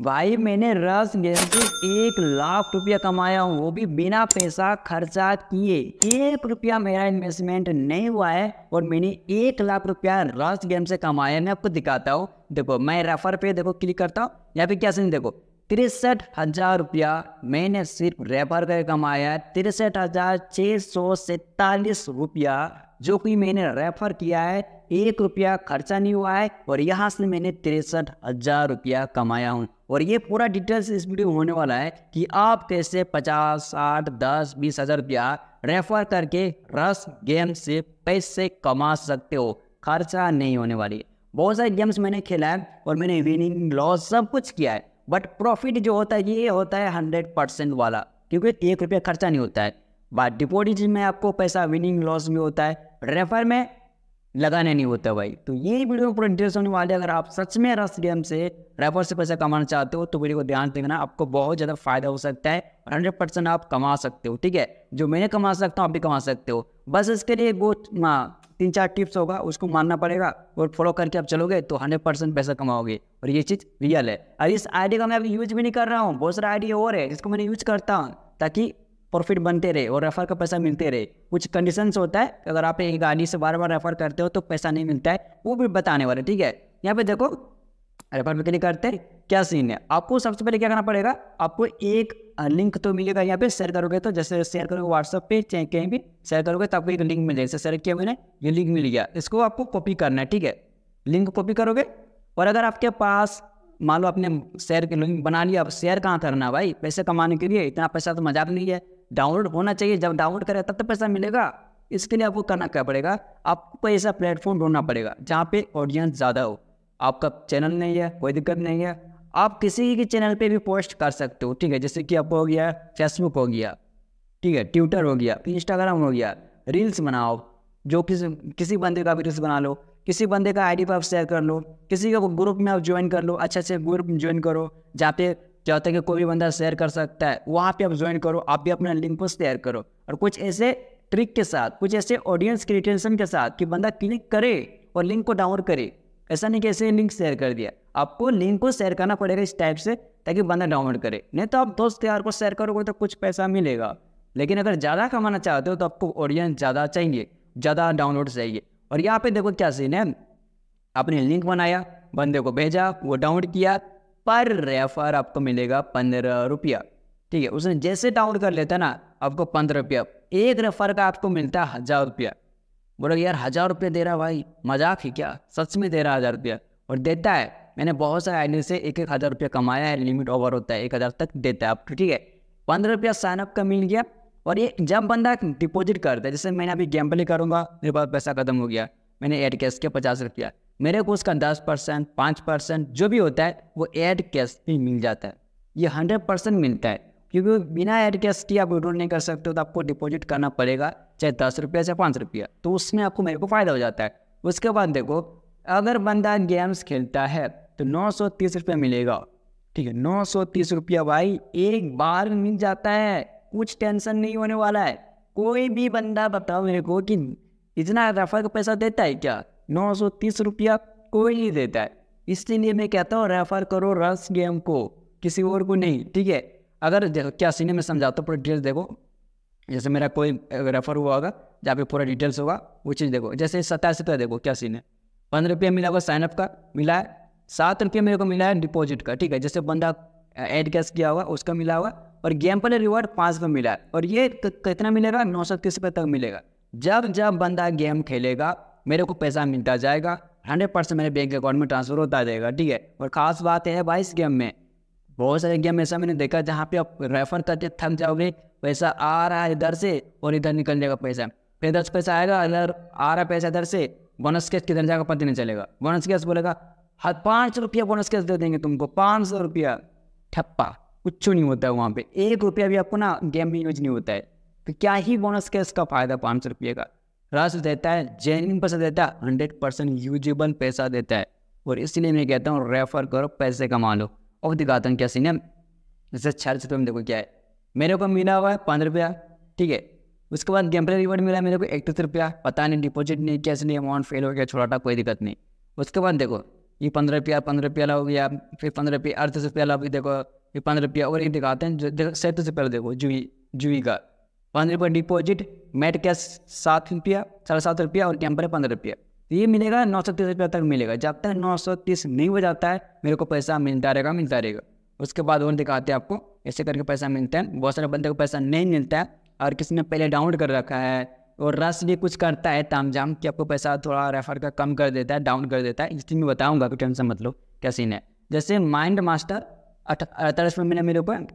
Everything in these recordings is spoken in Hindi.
भाई, मैंने रस गेम से एक लाख रुपया कमाया हूँ, वो भी बिना पैसा खर्चा किए। एक रुपया मेरा इन्वेस्टमेंट नहीं हुआ है और मैंने एक लाख रुपया रस गेम से कमाया मैं आपको दिखाता हूँ। देखो, मैं रेफर पे देखो क्लिक करता हूँ। यहाँ पे क्या सीन देखो, तिरसठ हज़ार रुपया मैंने सिर्फ़ रेफर करके कमाया तिरसठ हज़ार छः सौ सैतालीस रुपया जो कि मैंने रेफर किया है, एक रुपया खर्चा नहीं हुआ है और यहाँ से मैंने तिरसठ हज़ार रुपया कमाया हूँ। और ये पूरा डिटेल्स इस वीडियो में होने वाला है कि आप कैसे पचास, साठ, दस, बीस हज़ार रुपया रेफर करके रस गेम से पैसे कमा सकते हो। खर्चा नहीं होने वाली। बहुत सारे गेम्स मैंने खेला है और मैंने विनिंग लॉस सब कुछ किया है। बट प्रॉफिट जो होता है, ये होता है हंड्रेड परसेंट वाला। क्योंकि एक रुपया खर्चा नहीं होता है। बट डिपोजिट में आपको पैसा विनिंग लॉस में होता है। रेफर में लगाने नहीं होता भाई। तो ये वीडियो में पूरा डिटेल्स होने वाले अगर आप सच में रस गेम से रेफर से पैसा कमाना चाहते हो तो वीडियो को ध्यान देखना। आपको बहुत ज़्यादा फ़ायदा हो सकता है। हंड्रेड परसेंट आप कमा सकते हो, ठीक है? जो मैंने कमा सकता हूँ, आप भी कमा सकते हो। बस इसके लिए वो तीन चार टिप्स होगा, उसको मानना पड़ेगा और फॉलो करके आप चलोगे तो हंड्रेड परसेंट पैसा कमाओगे। और ये चीज़ रियल है। और इस आइडिया का मैं अभी यूज़ भी नहीं कर रहा हूँ, बहुत सारा आइडिया और है जिसको मैंने यूज़ करता हूँ ताकि प्रॉफिट बनते रहे और रेफर का पैसा मिलते रहे। कुछ कंडीशंस होता है, अगर आप एक गाड़ी से बार बार रेफर करते हो तो पैसा नहीं मिलता है, वो भी बताने वाले, ठीक है? यहाँ पे देखो रेफर में क्लिक करते हैं, क्या सीन है? आपको सबसे पहले क्या करना पड़ेगा? आपको एक लिंक तो मिलेगा यहाँ पे शेयर करोगे तो जैसे शेयर करोगे व्हाट्सअप पे, चाहे कहीं भी शेयर करोगे तो आपको एक लिंक मिल जाएगा शेयर किया मैंने, ये लिंक मिल गया। इसको आपको कॉपी करना है, ठीक है? लिंक कॉपी करोगे, और अगर आपके पास, मान लो आपने शेयर के लिंक बना लिया, अब शेयर कहाँ करना भाई? पैसे कमाने के लिए, इतना पैसा तो मज़ाक नहीं है। डाउनलोड होना चाहिए। जब डाउनलोड करें, तब तो पैसा मिलेगा। इसके लिए आपको करना क्या पड़ेगा? आपको ऐसा प्लेटफॉर्म ढूंढना पड़ेगा, जहाँ पे ऑडियंस ज़्यादा हो। आपका चैनल नहीं है, कोई दिक्कत नहीं है। आप किसी के चैनल पे भी पोस्ट कर सकते हो, ठीक है? जैसे कि आपको हो गया फेसबुक हो गया, ठीक है? ट्विटर हो गया इंस्टाग्राम हो गया। रील्स बनाओ, जो किसी किसी बंदे का भी रील्स बना लो। किसी बंदे का आईडी पर आप शेयर कर लो। किसी का ग्रुप में आप ज्वाइन कर लो अच्छे अच्छे ग्रुप ज्वाइन करो, जहाँ पे क्या होता है कि कोई भी बंदा शेयर कर सकता है वहाँ पे आप ज्वाइन करो, आप भी अपना लिंक को शेयर करो। और कुछ ऐसे ट्रिक के साथ, कुछ ऐसे ऑडियंस क्रिएटेशन के साथ कि बंदा क्लिक करे और लिंक को डाउनलोड करे, ऐसा नहीं कि ऐसे लिंक शेयर कर दिया। आपको लिंक को शेयर करना पड़ेगा इस टाइप से ताकि बंदा डाउनलोड करे। नहीं तो आप दोस्त यार को शेयर करोगे तो कुछ पैसा मिलेगा। लेकिन अगर ज़्यादा कमाना चाहते हो तो आपको ऑडियंस ज़्यादा चाहिए, ज़्यादा डाउनलोड चाहिए। और यहाँ पे देखो क्या सीन है। आपने लिंक बनाया, बंदे को भेजा, वो डाउनलोड किया पर रेफर आपको मिलेगा पंद्रह रुपया। ठीक है, उसने जैसे डाउनलोड कर लेता ना, आपको पंद्रह रुपया। एक रेफर का आपको मिलता है हज़ार रुपया। बोलो, यार, हज़ार रुपये दे रहा भाई, मज़ाक ही क्या? सच में दे रहा हज़ार रुपया। और देता है। मैंने बहुत सारे आईडी से एक एक हज़ार रुपया कमाया है लिमिट ओवर होता है, एक हज़ार तक देता है आपको, ठीक है। पंद्रह रुपया साइनअप का मिल गया। और ये जब बंदा डिपॉजिट करता है, जैसे मैंने अभी गेम प्ले करूँगा, मेरे पास पैसा खत्म हो गया। मैंने एड कैश किया पचास रुपया। मेरे को उसका दस परसेंट, पाँच परसेंट, जो भी होता है, वो एड कैश भी मिल जाता है। ये हंड्रेड परसेंट मिलता है, क्योंकि बिना एड कैश की आप विड्रॉल नहीं कर सकते हो तो आपको डिपॉजिट करना पड़ेगा, चाहे दस रुपया चाहे पाँच रुपया। तो उसमें आपको मेरे को फ़ायदा हो जाता है। उसके बाद देखो, अगर बंदा गेम्स खेलता है तो नौ सौ तीस रुपया मिलेगा। ठीक है, नौ सौ तीस रुपया भाई, एक बार मिल जाता है, कुछ टेंशन नहीं होने वाला है। कोई भी बंदा बताओ मेरे को कि इतना रेफर का पैसा देता है क्या? नौ सौ तीस रुपया कोई नहीं देता है। इसलिए मैं कहता हूँ रेफर करो रस गेम को, किसी और को नहीं, ठीक है? अगर क्या सीने में समझाता हूँ, पूरा डिटेल्स देखो। जैसे मेरा कोई रेफर हुआ होगा, जहाँ पे पूरा डिटेल्स होगा, वो चीज़ देखो। जैसे सत्ताईस रुपया देखो, क्या सीन है? पंद्रह रुपया मिला हुआ साइनअप का, मिला है। सात रुपया मेरे को मिला है डिपॉजिट का, ठीक है? जैसे बंदा एड कैश किया हुआ उसका मिला हुआ और गेम पर रिवॉर्ड पाँच रुपये मिला है। और ये कितना मिलेगा? नौ सौ तीस रुपये तक मिलेगा। जब जब बंदा गेम खेलेगा मेरे को पैसा मिलता जाएगा हंड्रेड परसेंट मेरे बैंक अकाउंट में ट्रांसफ़र होता जाएगा, ठीक है? और ख़ास बात है भाई इस गेम में, बहुत सारे गेम ऐसा मैंने देखा जहाँ पे आप रेफर करके थक जाओगे, पैसा आ रहा है इधर से और इधर निकल जाएगा पैसा। फिर इधर से पैसा आएगा, इधर आ रहा पैसा इधर से बोनस केस किधर जाएगा पता नहीं चलेगा। बोनस केस बोलेगा, हर पाँच सौ रुपया बोनस केस दे देंगे तुमको, पाँच सौ रुपया। ठप्पा, कुछ नहीं होता है वहाँ पे। एक रुपया भी आपको ना गेम में यूज़ नहीं होता है। तो क्या ही बोनस केस का फ़ायदा पाँच सौ रुपये का? रस देता है जेन्यून पैसा देता है हंड्रेड परसेंट यूजेबल पैसा देता है। और इसलिए मैं कहता हूँ रेफर करो, पैसे कमा लो। और दिखाता हूँ क्या सीन है। जैसे छः रुपये में देखो क्या है। मेरे को मिला हुआ है पाँच रुपया, ठीक है। उसके बाद गेम रिवॉर्ड मिला मेरे को इकतीस रुपया। पता नहीं डिपॉजिट नहीं, कैसे नहीं अमाउंट फेल हो गया छोटा कोई दिक्कत नहीं। उसके बाद देखो, ये पंद्रह रुपया पंद्रह रुपया हो गया, फिर पंद्रह रुपया, अड़तीस रुपया ला देखो, ये पंद्रह रुपया, और ये दिखाते हैं सैंतीस रुपया देखो जुई जुई का। पंद्रह रुपये डिपॉजिट मेट कैश सात रुपया, साढ़े सात रुपया और है पंद्रह रुपया। तो ये मिलेगा नौ सौ तीस रुपया तक मिलेगा। जब तक नौ सौ तीस नहीं हो जाता है, मेरे को पैसा मिलता रहेगा मिलता रहेगा। उसके बाद और दिखाते हैं आपको, ऐसे करके पैसा मिलता है। बहुत सारे बंदे को पैसा नहीं मिलता है और किसी ने पहले डाउनलोड कर रखा है और रस भी कुछ करता है ताम जाम कि आपको पैसा थोड़ा रेफर का कम कर देता है डाउन कर देता है। इस में बताऊँगा कि टेंशन मतलब क्या सीन है। जैसे माइंड मास्टर अड़तालीस रुपये महीने मेरे ऊपर।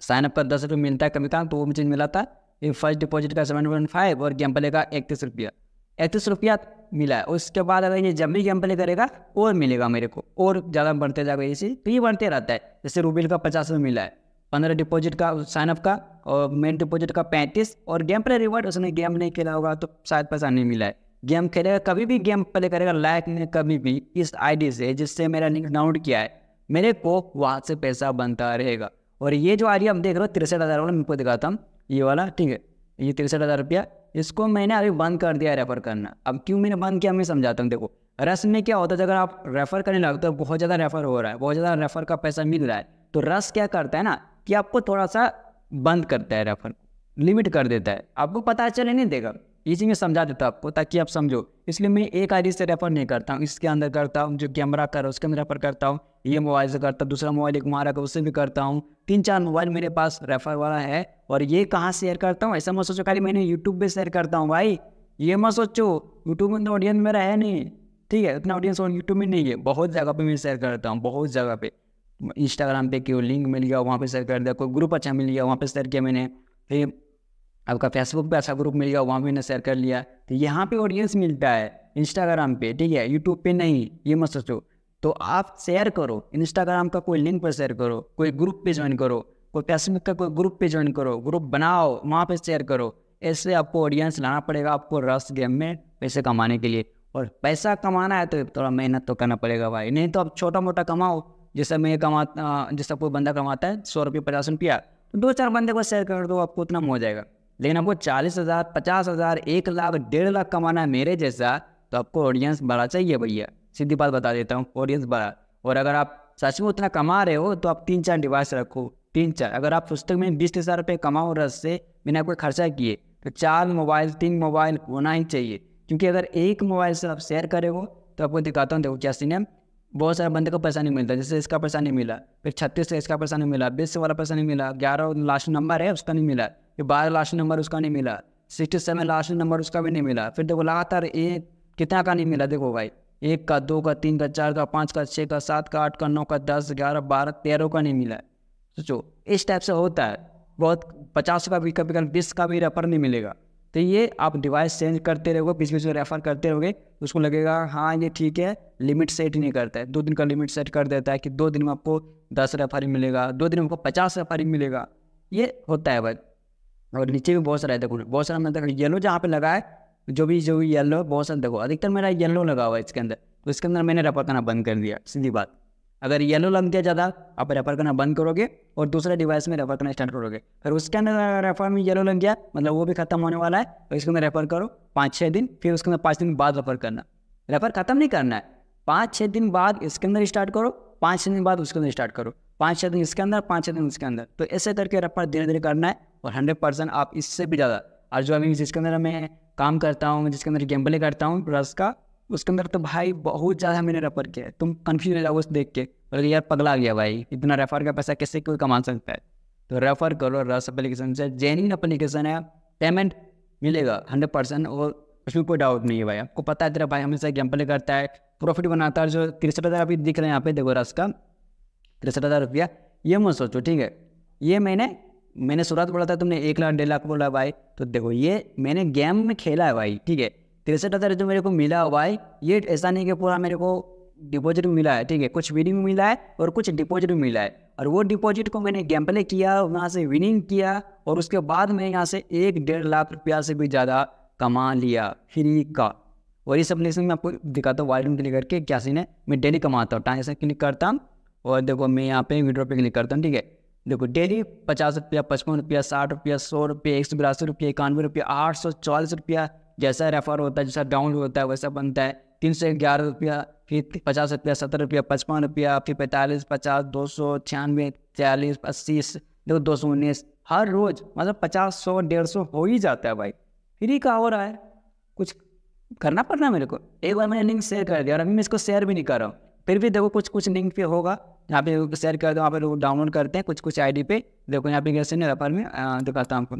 साइन अप पर दस रुपये मिलता है कभी कम तो वो मुझे मिला था। ये फ़र्स्ट डिपॉजिट का सेवन पॉइंट फाइव और गेम प्ले का इकतीस रुपया। इकतीस रुपया मिला है। उसके बाद अगर ये जब भी गेम प्ले करेगा, और मिलेगा मेरे को। और ज़्यादा बढ़ते जाएगा इसी तो ये बढ़ते रहता है। जैसे रूबिल का पचास रुपये मिला है। पंद्रह डिपॉजिट का साइनअप का और मेन डिपॉजिट का पैंतीस और गेम प्ले रिवॉर्ड उसने गेम नहीं खेला होगा तो शायद पैसा नहीं मिला है। गेम खेलेगा, कभी भी गेम प्ले करेगा लाइक ने कभी भी इस आईडी से, जिससे मेरा लिंक डाउनलोड किया है, मेरे को वहाँ से पैसा बनता रहेगा। और ये जो आ रही है, हम देख रहे हो, तिरसठ हज़ार वाला मैं आपको दिखाता हूँ। ये वाला, ठीक है? ये तिरसठ हज़ार रुपया। इसको मैंने अभी बंद कर दिया रेफर करना। अब क्यों मैंने बंद किया, मैं समझाता हूँ। देखो रस में क्या होता है, अगर आप रेफर करने लगते हो, बहुत ज़्यादा रेफर हो रहा है, बहुत ज़्यादा रेफर का पैसा मिल रहा है तो रस क्या करता है ना कि आपको थोड़ा सा बंद करता है रेफर लिमिट कर देता है। आपको पता चले नहीं देगा इसी में समझा देता आपको ताकि आप समझो। इसलिए मैं एक आईडी से रेफर नहीं करता हूँ, इसके अंदर करता हूँ, जो कैमरा कर उसके अंदर रेफर करता हूँ, ये मोबाइल से करता हूँ, दूसरा मोबाइल एक मारा कर उससे भी करता हूँ। तीन चार मोबाइल मेरे पास रेफर वाला है और ये कहाँ शेयर करता हूँ? ऐसा मत सोचो, खाली मैंने यूट्यूब पर शेयर करता हूँ भाई। ये मत सोचो यूट्यूब में तो ऑडियंस मेरा है नहीं। ठीक है, इतना ऑडियंस और यूट्यूब में नहीं है। बहुत जगह पर मैं शेयर करता हूँ, बहुत जगह पर इंस्टाग्राम पे क्यों? लिंक मिल गया, वहाँ पे शेयर कर दिया, कोई ग्रुप अच्छा मिल गया, वहाँ पे शेयर किया मैंने। फिर आपका फेसबुक पे अच्छा ग्रुप मिल गया, वहाँ भी मैंने शेयर कर लिया। तो यहाँ पे ऑडियंस मिलता है इंस्टाग्राम पे, ठीक है? यूट्यूब पे नहीं, ये मत सोचो। तो आप शेयर करो इंस्टाग्राम का कोई लिंक पर शेयर करो, कोई ग्रुप पे ज्वाइन करो, कोई फेसबुक का कोई ग्रुप पे ज्वाइन करो ग्रुप बनाओ, वहाँ पे शेयर करो। ऐसे आपको ऑडियंस लाना पड़ेगा आपको रस गेम में पैसे कमाने के लिए। और पैसा कमाना है तो थोड़ा मेहनत तो करना पड़ेगा भाई। नहीं तो आप छोटा मोटा कमाओ, जैसे मैं कमाता, जैसा कोई बंदा कमाता है, सौ रुपये, पचास रुपया तो दो चार बंदे को शेयर कर दो, आपको उतना हो जाएगा लेकिन आपको चालीस हज़ार, पचास हज़ार, एक लाख, डेढ़ लाख कमाना है मेरे जैसा तो आपको ऑडियंस बड़ा चाहिए भैया। सीधी बात बता देता हूँ ऑडियंस बड़ा। और अगर आप सच में उतना कमा रहे हो तो आप तीन चार डिवाइस रखो, तीन चार। अगर आप पुस्तक में बीस हज़ार रुपये कमाओ, रस से बिना कोई खर्चा किए तो चार मोबाइल तीन मोबाइल होना ही चाहिए। क्योंकि अगर एक मोबाइल से आप शेयर करेंगे तो आपको दिखाता हूँ, देखो क्या सीन है। बहुत सारे बंदे को पैसा नहीं मिलता, जैसे इसका पैसा नहीं मिला, फिर छत्तीस से इसका पैसा नहीं मिला, बीस वाला पैसा नहीं मिला, ग्यारह लास्ट नंबर है, उसका नहीं मिला, फिर बारह लास्ट नंबर उसका नहीं मिला सिक्सटी सेवन लास्ट नंबर उसका भी नहीं मिला, फिर देखो लगातार एक कितना का नहीं मिला, देखो भाई, एक का, दो का, तीन का, चार का, पाँच का छः का, सात का, आठ का, नौ का, दस, ग्यारह, बारह, तेरह का नहीं मिला। सोचो, इस टाइप से होता है, बहुत पचास का भी कभी कभी बीस का भी रेफर नहीं मिलेगा। तो ये आप डिवाइस चेंज करते रहोगे, बीच बीच में रेफर करते रहोगे, उसको लगेगा हाँ ये ठीक है लिमिट सेट नहीं करता है। दो दिन का लिमिट सेट कर देता है कि दो दिन में आपको दस रेफरी मिलेगा, दो दिन में आपको पचास रेफरी मिलेगा। ये होता है भाई। और नीचे भी बहुत सारा है, देखो, बहुत सारा मतलब येलो जहाँ पे लगा है, जो भी जो भी येलो बहुत सारा, देखो, अधिकतर मेरा येलो लगा हुआ है इसके अंदर। तो इसके अंदर मैंने करना बंद कर दिया, सीधी बात। अगर येलो लग गया ज़्यादा, आप रेफर करना बंद करोगे और दूसरे डिवाइस में रेफर करना स्टार्ट करोगे। फिर उसके अंदर रेफर में येलो लग गया मतलब वो भी खत्म होने वाला है तो इसके अंदर रेफर करो पाँच छः दिन, फिर उसके अंदर पाँच दिन बाद रेफर करना। रेफर खत्म नहीं करना है। पाँच छः दिन बाद इसके अंदर स्टार्ट करो, पाँच छः दिन बाद उसके अंदर स्टार्ट करो। पाँच छः दिन इसके अंदर, पाँच छः दिन उसके अंदर। तो ऐसे करके रेफर धीरे धीरे करना है और हंड्रेड परसेंट आप इससे भी ज़्यादा, और जो अभी जिसके अंदर मैं काम करता हूँ, जिसके अंदर गेम प्ले करता हूँ रस का उसके अंदर तो भाई बहुत ज़्यादा मैंने रेफर किया है। तुम कन्फ्यूज़ हो जाओ उस देख के। बोले, यार, पगला गया भाई। इतना रेफर का पैसा कैसे कोई कमा सकता है? तो रेफर करो रस एप्लीकेशन से। जेन्यून एप्लीकेशन है। पेमेंट मिलेगा हंड्रेड परसेंट और उसमें कोई डाउट नहीं है भाई। आपको पता है तेरा भाई हमेशा गेम प्ले करता है। प्रॉफिट बनाता है। जो तिरसठ हज़ार अभी दिख रहे हैं यहाँ पे, देखो रस का तिरसठ हज़ार रुपया। ये मत सोचो, ठीक है? ये मैंने मैंने शुरुआत बोला था, तुमने एक लाख, डेढ़ लाख बोला भाई। तो देखो, ये मैंने गेम में खेला है भाई, ठीक है? तिरसठ हज़ार जो मेरे को मिला हुआ है, ये ऐसा नहीं कि पूरा मेरे को डिपॉजिट मिला है, ठीक है? कुछ विनिंग मिला है और कुछ डिपॉजिट मिला है। और वो डिपॉजिट को मैंने गेम प्ले किया, वहाँ से विनिंग किया और उसके बाद मैं यहाँ से एक डेढ़ लाख रुपया से भी ज़्यादा कमा लिया फ्री का। और ये सब लेसन मैं आपको दिखाता हूँ वाइड क्लिक करके क्या सीन है। मैं डेली कमाता हूँ ट्रांजेक्शन क्लिक करता हूँ और देखो मैं यहाँ पे विड्रॉ पे क्लिक करता हूँ, ठीक है? देखो डेली पचास रुपया, पचपन रुपया, साठ रुपया, सौ रुपया, एक सौ बिरासी रुपया, इक्यानवे रुपया, आठ सौ, चालीस रुपया जैसा रेफर होता है, जैसा डाउन होता है, वैसा बनता है। तीन सौ ग्यारह रुपया, फिर पचास रुपया, सत्तर रुपया, पचपन रुपया, फिर पैंतालीस, पचास, दो सौ छियानवे, चालीस अस्सी देखो दो सौ उन्नीस। हर रोज़ मतलब पचास सौ, डेढ़ सौ हो ही जाता है भाई। फ्री का हो रहा है। कुछ करना पड़ना मेरे को। एक बार मैंने लिंक शेयर कर दिया और अभी मैं इसको शेयर भी नहीं कर रहा हूँ। फिर भी देखो कुछ कुछ लिंक पे होगा। यहाँ पे शेयर कर दो, वहाँ पे डाउनलोड करते हैं, कुछ कुछ आईडी पे। देखो यहाँ पे कैसे रेफर में दिखाता हूँ आपको।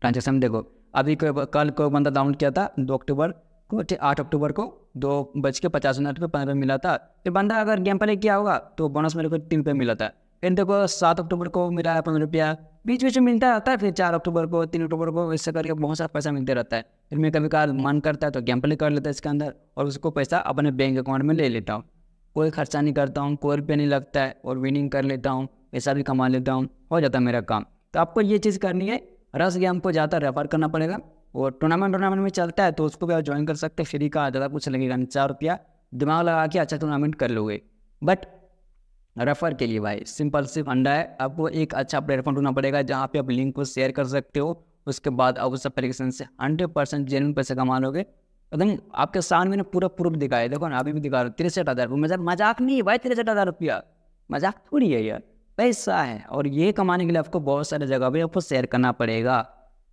ट्रांजेक्शन देखो। अभी कल को बंदा डाउनलोड किया था, दो अक्टूबर को आठ अक्टूबर को, दो बज के पचास मिनट पे पंद्रह मिला था। फिर बंदा अगर गेम प्ले किया होगा तो बोनस मेरे को तीन रुपये मिला था। फिर देखो, सात अक्टूबर को मिला पंद्रह रुपया बीच बीच में मिलता रहता है, फिर चार अक्टूबर को, तीन अक्टूबर को, इससे करके बहुत सारा पैसा मिलते रहता है। फिर मैं कभी कभार मन करता है तो गेम प्ले कर लेता है इसके अंदर और उसको पैसा अपने बैंक अकाउंट में ले लेता हूँ। कोई खर्चा नहीं करता हूँ, कोई रुपये नहीं लगता है और विनिंग कर लेता हूँ, पैसा भी कमा लेता हूँ, हो जाता है मेरा काम। तो आपको ये चीज़ करनी है रस गेम को ज़्यादा रेफर करना पड़ेगा। और टूर्नामेंट टूर्नामेंट में चलता है तो उसको भी आप ज्वाइन कर सकते हैं फ्री का ज़्यादा कुछ लगेगा नहीं, चार रुपया। दिमाग लगा के अच्छा टूर्नामेंट कर लोगे। बट रेफर के लिए भाई सिंपल सिर्फ़ अंडा है। आपको एक अच्छा प्लेटफॉर्म ढूंढना पड़ेगा जहाँ पे आप लिंक को शेयर कर सकते हो। उसके बाद आप उस एप्लीकेशन से हंड्रेड परसेंट जेनुअन पैसे कमा लोगे। एकदम आपके सामने मैंने पूरा प्रूफ दिखाया देखो ना, अभी भी दिखा रहा हूँ, तिरसठ हज़ार। मज़ाक मज़ाक नहीं है भाई, तिरसठ हज़ार रुपया। मज़ाक थोड़ी है यार। पैसा है और ये कमाने के लिए आपको बहुत सारे जगह पे आपको शेयर करना पड़ेगा।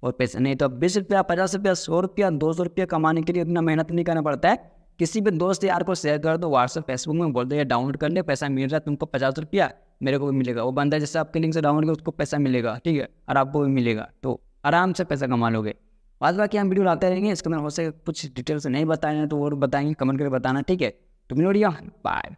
और पैसा नहीं तो बीस रुपया, पचास रुपया, सौ रुपया, दो सौ रुपया कमाने के लिए इतना मेहनत नहीं करना पड़ता है। किसी भी दोस्त यार को शेयर कर दो व्हाट्सएप फेसबुक में बोल दो, ये डाउनलोड कर ले, पैसा मिल रहा है तुमको पचास रुपया, मेरे को भी मिलेगा। वो बंदा जैसे आपके लिंक से डाउनलोड कर उसको पैसा मिलेगा, ठीक है? और आपको भी मिलेगा तो आराम से पैसा कमा लोगे। बाद बाकी हम वीडियो लाते रहेंगे, इसके अंदर हो सके कुछ डिटेल्स नहीं बताए तो और बताएँगे कमेंट करके बताना, ठीक है? तो वीडियो बाय